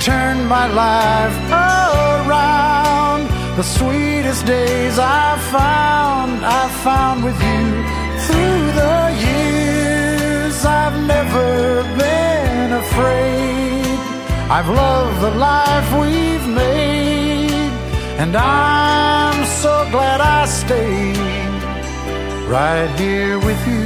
Turned my life around. The sweetest days I've found, I've found with you through the years. I've never been afraid. I've loved the life we've made, and I'm so glad I stayed right here with you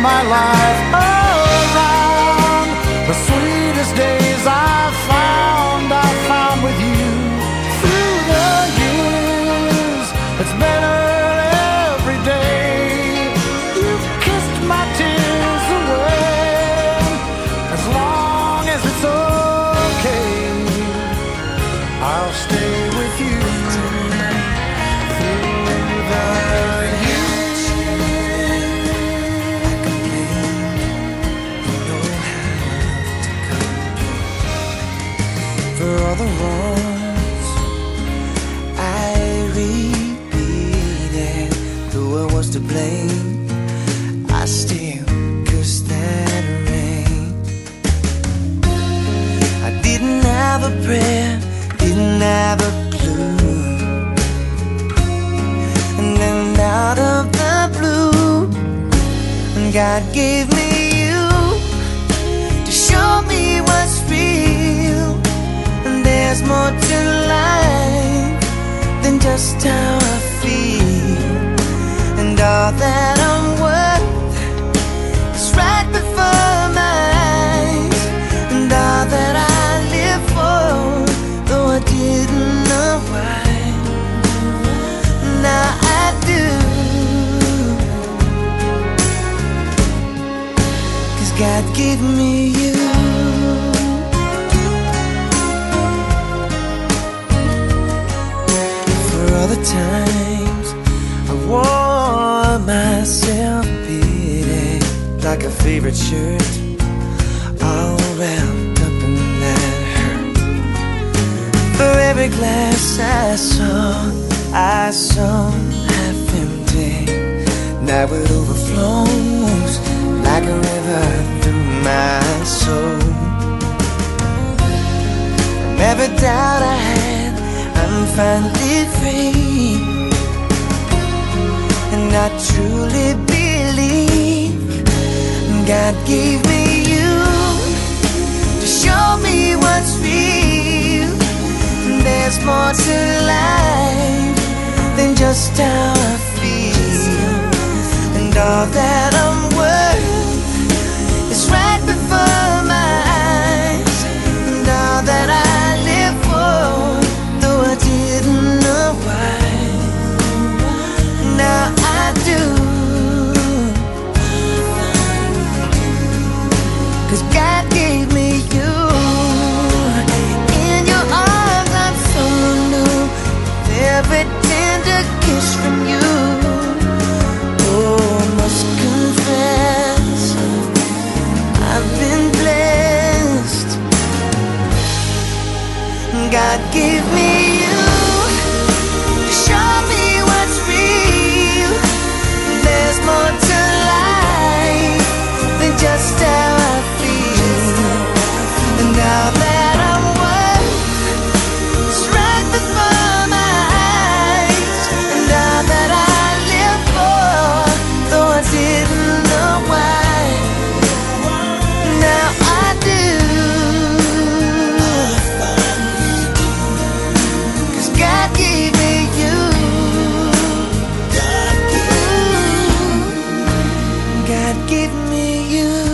my life I repeated. I was to blame, I still cursed that rain. I didn't have a prayer, didn't have a clue. And then out of the blue, God gave me you to show me what's real. More to life than just how I feel. And all that I'm worth is right before my eyes. And all that I live for, though I didn't know why. Now I do. Cause God gave me times. I wore my self-pity Like a favorite shirt All wrapped up in that hurt. For every glass I saw I saw half empty. Now it overflows Like a river through my soul. From every doubt I had Finally free and I truly believe God gave me you to show me what's real. There's more to life than just how I feel, and all that Give me you.